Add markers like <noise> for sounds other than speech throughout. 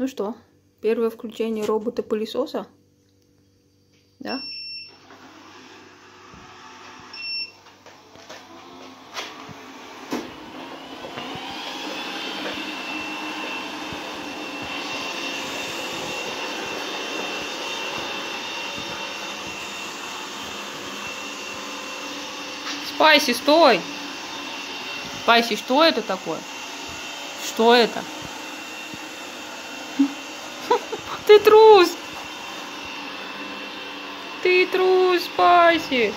Ну что, первое включение робота-пылесоса? Да? Спайси, стой! Спайси, что это такое? Что это? Ты трус! Ты трус, Спайси!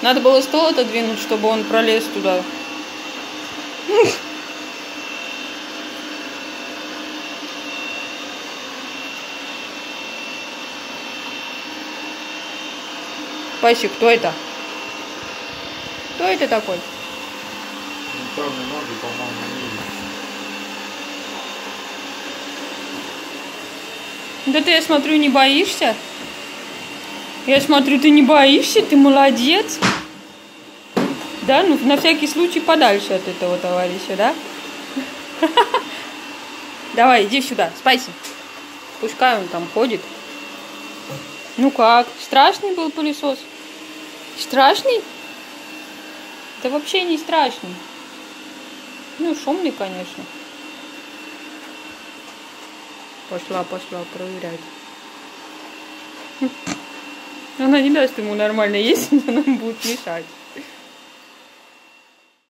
Надо было стол отодвинуть, чтобы он пролез туда. Пасик, кто это? Кто это такой? Ноги, по-моему. Да ты, я смотрю, не боишься? Я смотрю, ты не боишься, ты молодец. Да, ну на всякий случай подальше от этого товарища, да? <laughs> Давай, иди сюда, спайси. Пускай он там ходит. Ну как, страшный был пылесос? Страшный? Да вообще не страшный. Ну, шумный, конечно. Пошла, пошла проверять. Она не даст ему нормально есть, <laughs> она будет мешать.